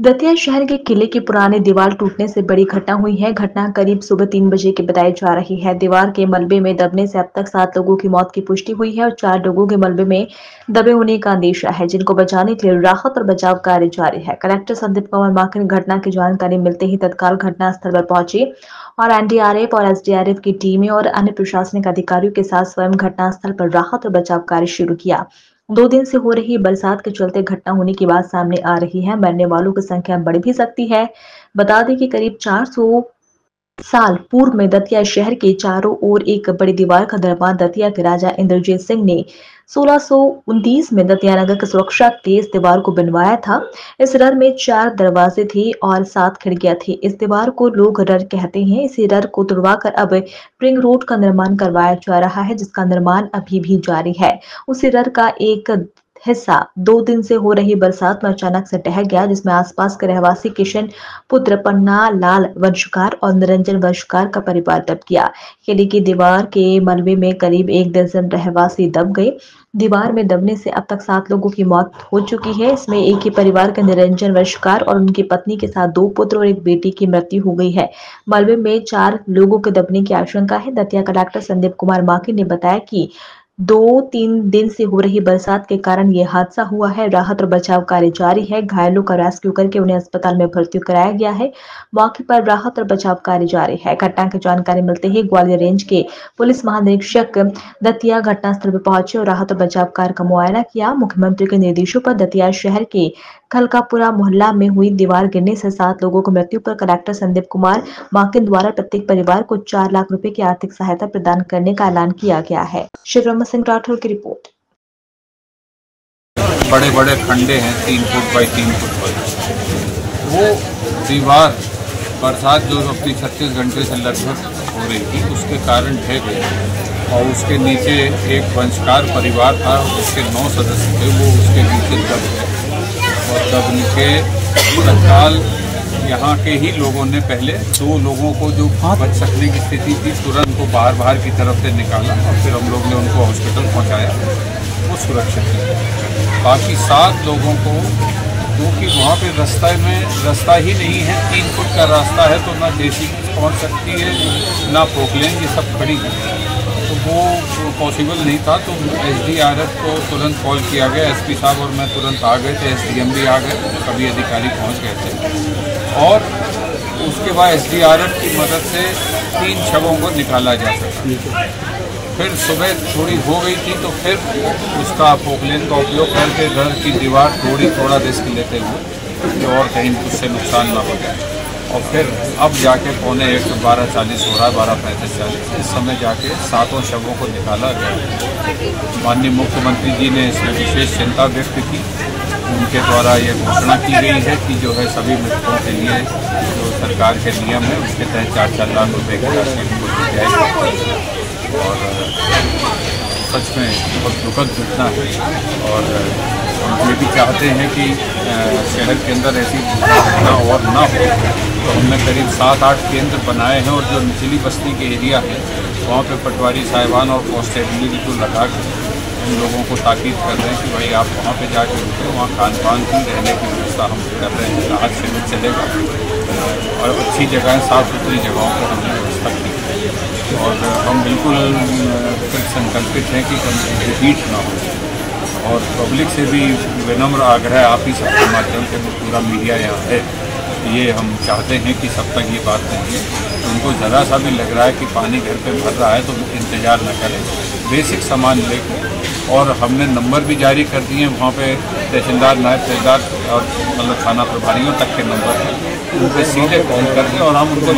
दतिया शहर के किले की पुरानी दीवार टूटने से बड़ी घटना हुई है। घटना करीब सुबह तीन बजे की बताई जा रही है। दीवार के मलबे में दबने से अब तक सात लोगों की मौत की पुष्टि हुई है और चार लोगों के मलबे में दबे होने का अंदेशा है, जिनको बचाने के लिए राहत और बचाव कार्य जारी है। कलेक्टर संदीप कुमार माखन घटना की जानकारी मिलते ही तत्काल घटनास्थल पर पहुँचे और एनडीआरएफ और एसडीआरएफ की टीमें और अन्य प्रशासनिक अधिकारियों के साथ स्वयं घटनास्थल पर राहत और बचाव कार्य शुरू किया। दो दिन से हो रही बरसात के चलते घटना होने की बात सामने आ रही है। मरने वालों की संख्या बढ़ भी सकती है। बता दें कि करीब 400 साल पूर्व में दतिया शहर के चारों ओर एक बड़ी दीवार का दरबार दतिया के राजा इंद्रजीत सिंह ने 1619 में दतियानगर की सुरक्षा इस दीवार को बनवाया था। इस रर में चार दरवाजे थे और सात खिड़कियाँ थी। इस दीवार को लोग रर कहते हैं। इसी रर को तुड़वाकर अब रिंग रोड का निर्माण करवाया जा रहा है, जिसका निर्माण अभी भी जारी है। उसी रर का एक हिस्सा दो दिन से हो रही बरसात में अचानक से टह गया, जिसमें आसपास के रहवासी किशन, पुत्र पन्ना, लाल वंशकार और निरंजन वंशकार का परिवार दब गया। किले की दीवार के मलबे में करीब एक दर्जन रहवासी दब गए। दीवार में दबने से अब तक सात लोगों की मौत हो चुकी है। इसमें एक ही परिवार के निरंजन वंशकार और उनकी पत्नी के साथ दो पुत्र और एक बेटी की मृत्यु हो गई है। मलबे में चार लोगों के दबने की आशंका है। दतिया कलेक्टर संदीप कुमार माकी ने बताया कि दो तीन दिन से हो रही बरसात के कारण ये हादसा हुआ है। राहत और बचाव कार्य जारी है। घायलों का रेस्क्यू करके उन्हें अस्पताल में भर्ती कराया गया है। मौके पर राहत और बचाव कार्य जारी है। घटना की जानकारी मिलते ही ग्वालियर रेंज के पुलिस महानिरीक्षक दतिया घटनास्थल पर पहुँचे और राहत और बचाव कार्य का मुआयना किया। मुख्यमंत्री के निर्देशों पर दतिया शहर के खलकापुरा मोहल्ला में हुई दीवार गिरने से सात लोगों को मृत्यु पर कलेक्टर संदीप कुमार माकिन द्वारा प्रत्येक परिवार को चार लाख रुपए की आर्थिक सहायता प्रदान करने का ऐलान किया गया है। शिवराम सिंह राठौर की रिपोर्ट बड़े बड़े खंडे हैं, तीन फुट बाई तीन फुट बाई। वो दीवार बरसात जो अपनी छत्तीस घंटे से लगभग हो रही थी, उसके कारण ढह गई। और उसके नीचे एक वंशकार परिवार था, उसके नौ सदस्य थे, वो उसके नीचे दब गए। और दबने के तत्काल यहाँ के ही लोगों ने पहले दो लोगों को जो बच सकने की स्थिति थी, तुरंत को बाहर बाहर की तरफ़ से निकाला और फिर हम लोग ने उनको हॉस्पिटल पहुँचाया वो सुरक्षित है बाकी सात लोगों को, क्योंकि वहाँ पे रास्ता में, रास्ता ही नहीं है, तीन फुट का रास्ता है तो ना जेसी पहुँच सकती है, ना पोकलेन, ये सब खड़ी है। वो पॉसिबल नहीं था तो एसडीआरएफ को तुरंत कॉल किया गया एसपी साहब और मैं तुरंत आ गए थे एसडीएम भी आ गए, सभी अधिकारी पहुँच गए थे। और उसके बाद एसडीआरएफ की मदद से तीन शवों को निकाला जा सका। फिर सुबह थोड़ी हो गई थी तो फिर उसका पोकलेन का उपयोग करके घर की दीवार थोड़ी, थोड़ा रिस्क लेते हुए कि और कहीं उससे नुकसान ना हो जाए। और फिर अब जाके पौने एक बारह चालीस हो रहा है, बारह पैंतीस चालीस। इस समय जाके सातों शवों को निकाला गया माननीय मुख्यमंत्री जी ने इसमें विशेष चिंता व्यक्त की। उनके द्वारा ये घोषणा की गई है कि जो है सभी मृतकों के लिए जो सरकार के नियम है, उसके तहत चार चार लाख रुपये की राशि उनको दी जाएगी। और सच में बहुत दुखद घटना है। और ये भी चाहते हैं कि शहर के अंदर ऐसी घटना और ना हो। तो हमने करीब सात आठ केंद्र बनाए हैं और जो निचली बस्ती के एरिया है, वहाँ पे पटवारी साहिबान और कॉन्स्टेबलरी को लगा के उन लोगों को ताकीद कर रहे हैं कि भाई आप वहाँ पे जाके रुके, वहाँ खान पान की रहने की व्यवस्था हम कर रहे हैं राहत शिविर चलेगा। और अच्छी जगह, साफ़ सुथरी जगहों पर हमने व्यवस्था की। और हम बिल्कुल संकल्पित हैं कि रिपीट ना हो। और पब्लिक से भी विनम्र आग्रह आप ही सबके माध्यम से पूरा मीडिया यहाँ है ये हम चाहते हैं कि सब तक ये बात पहुँचे। उनको ज़रा सा भी लग रहा है कि पानी घर पे भर रहा है तो इंतज़ार न करें। बेसिक सामान लेकर और हमने नंबर भी जारी कर दिए हैं वहाँ पे तहसीलदार, नायब तहसीलदार और मतलब थाना प्रभारियों तक के नंबर हैं। उन पर सीधे कॉल करके और हम उनको